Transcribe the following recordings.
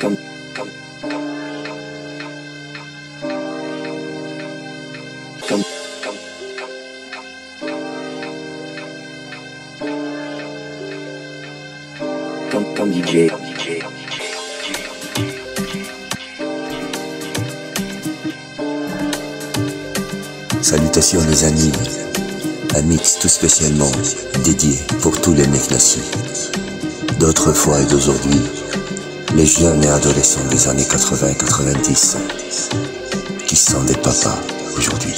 comme Salutations les amis, un mix tout spécialement dédié pour tous les mecs d'autrefois et d'aujourd'hui les jeunes et adolescents des années 80-90 qui sont des papas aujourd'hui.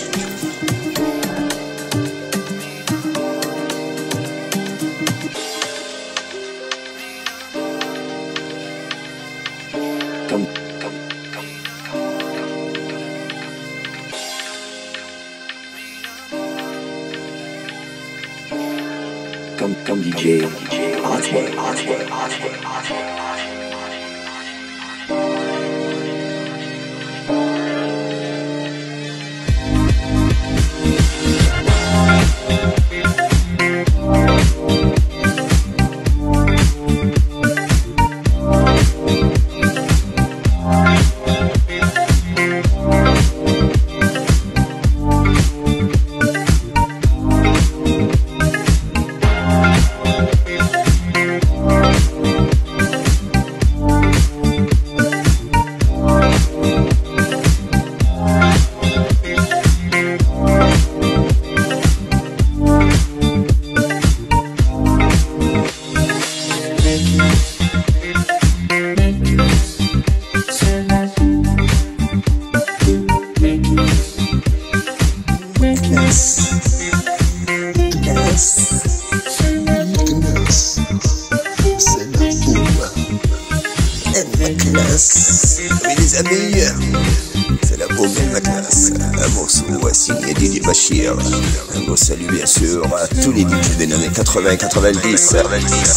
Selección.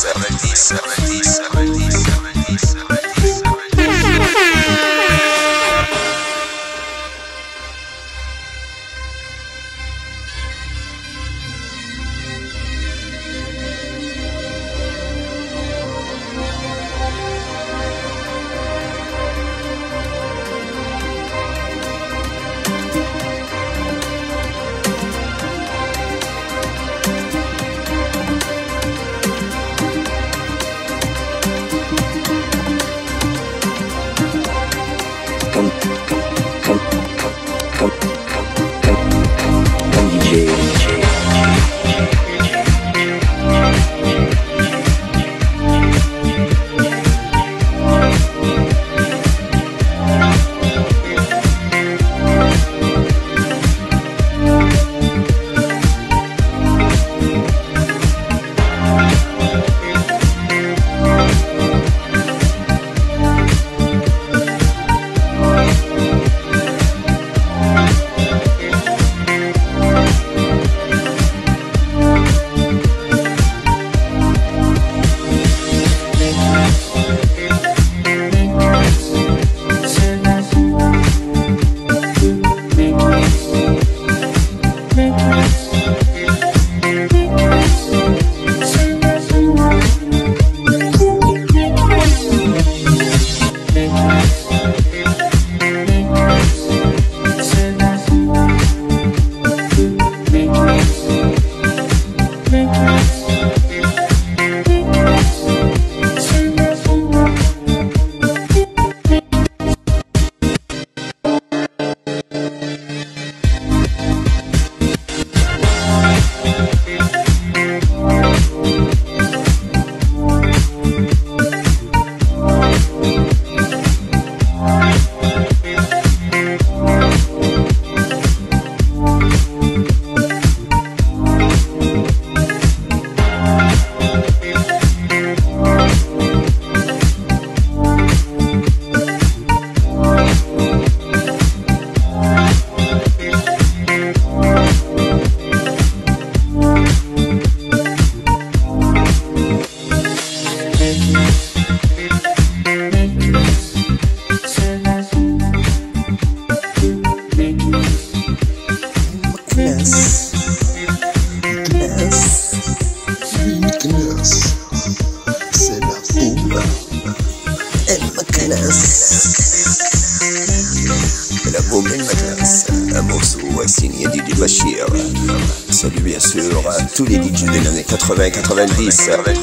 Peace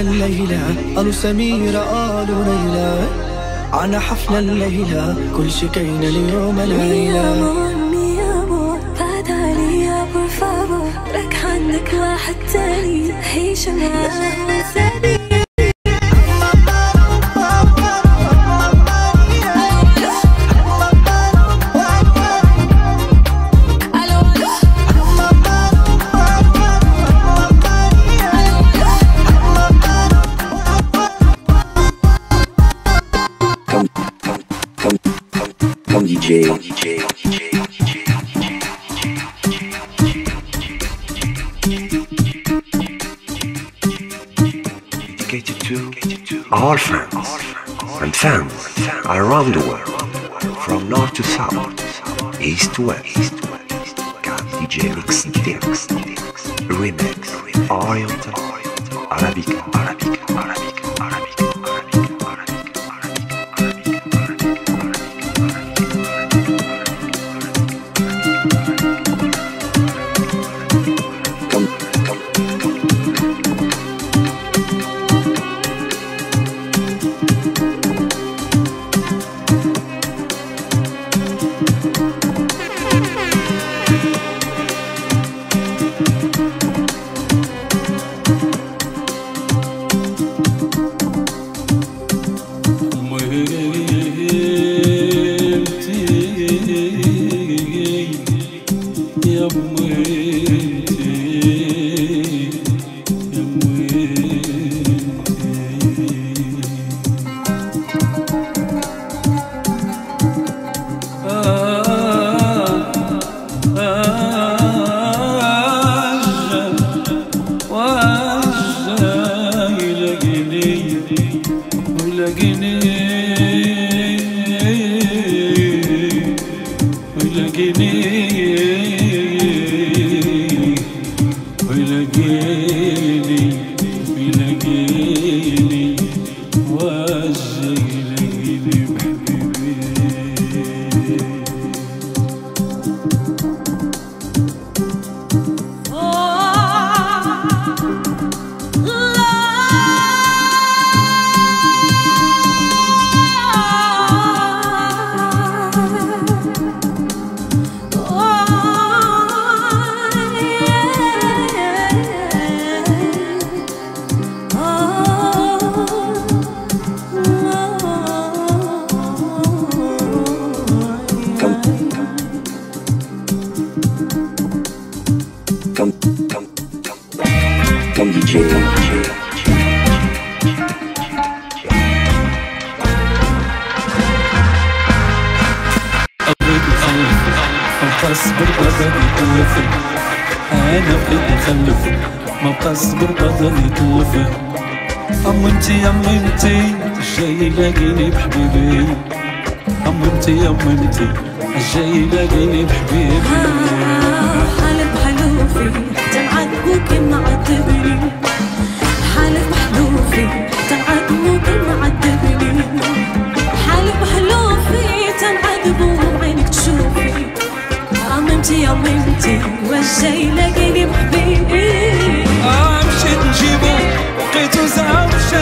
الليلة قالوا سميرة قالوا ليلى عنا حفلة الليلة كل شي كاين اليوم الليلة عندك واحد تاني عيش معاه around the world, from north to south, east to west. Cut DJ Mix Deluxe Remix Oriental Arabica Arabic. Arabica Arabica ළඟින ළඟිනේ اللي يخلف ما بقى الصبر يتلف أمو انتي أم انتي الجاي يلاقيني بحبيبي أمو انتي أم انتي الجاي يلاقيني بحبيبي حالف حلوفي تنعدو كيما عدبني حالف محلوفي تنعدو يا بنتي لقيني بحبيبي مشيت نجيبو لقيتو زعا وش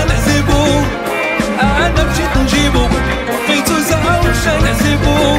انا مشيت نجيبو لقيتو زعا وش نعزبو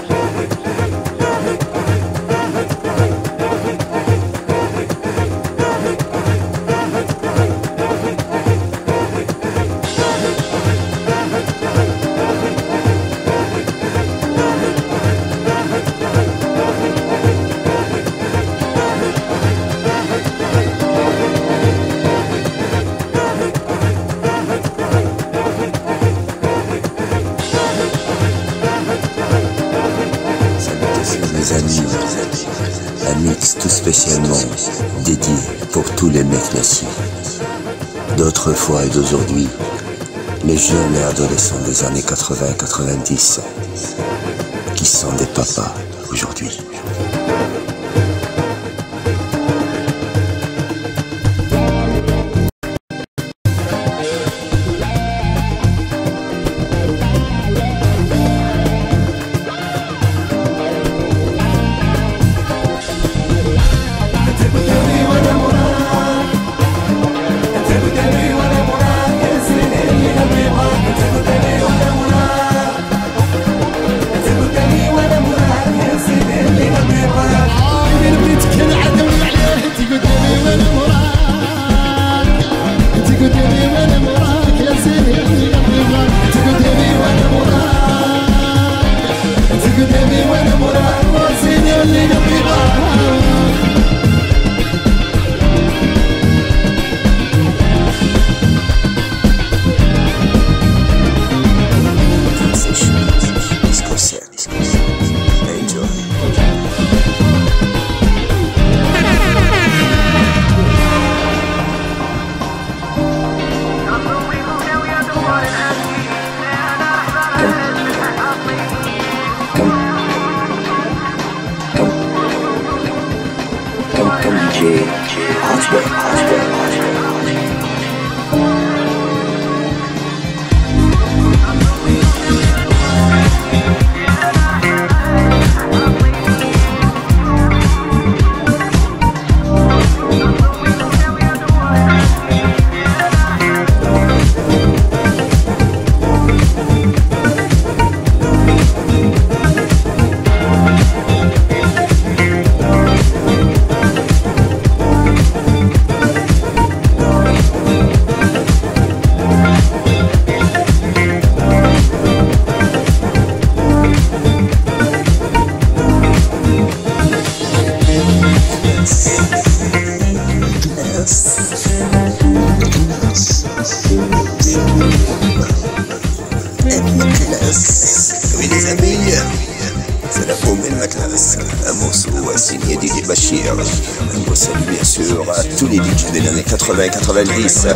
et d'aujourd'hui, les jeunes et adolescents des années 80-90, qui sont des papas. Hotspur, Hotspur, Hotspur. العيسى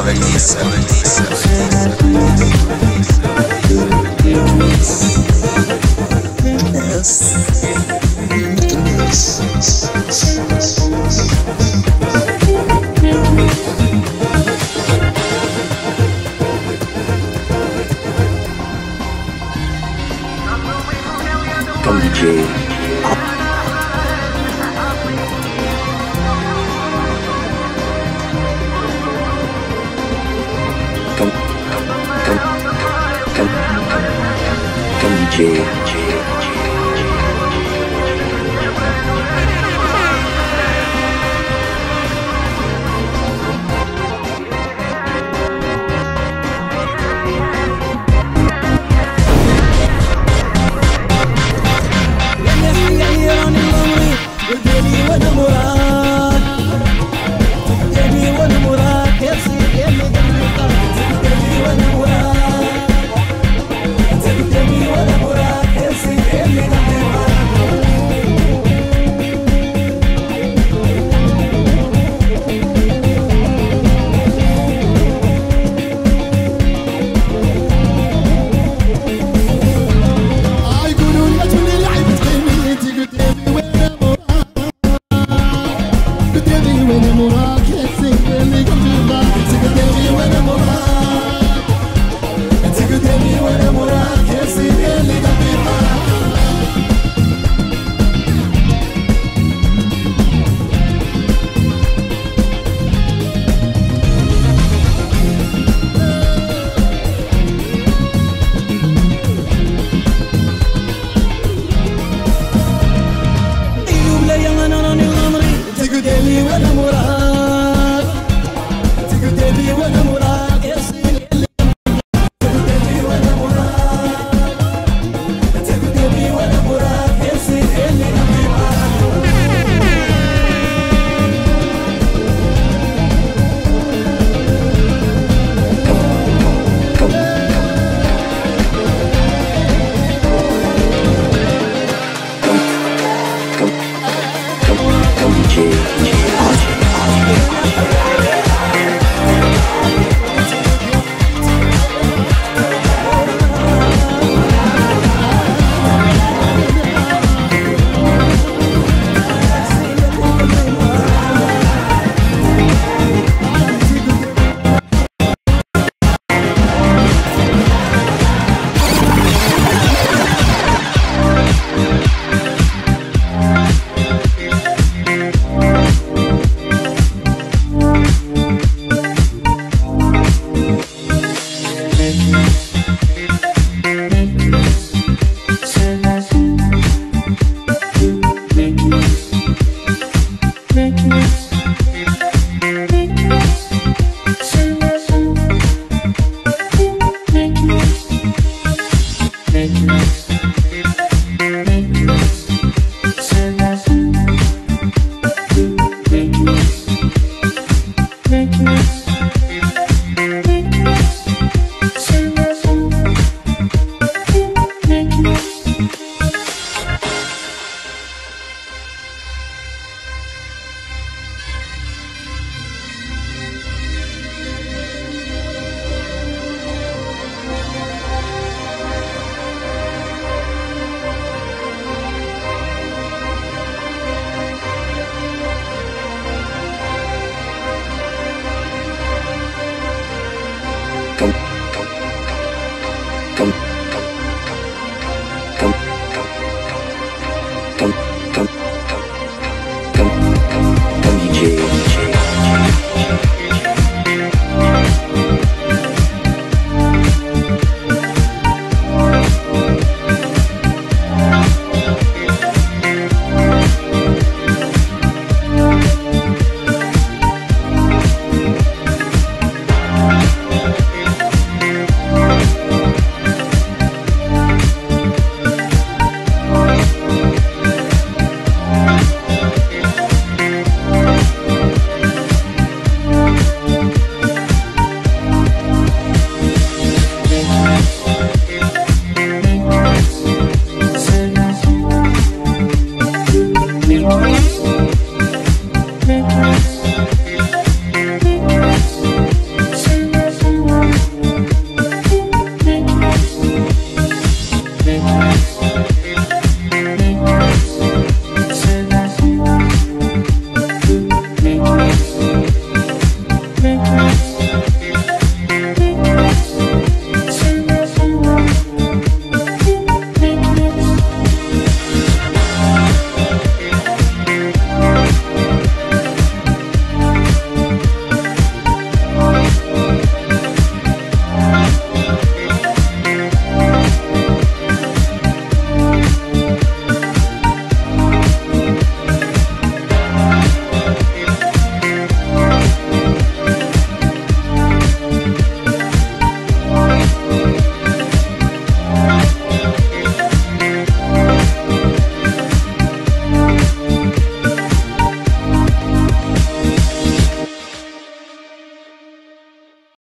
Hallelujah.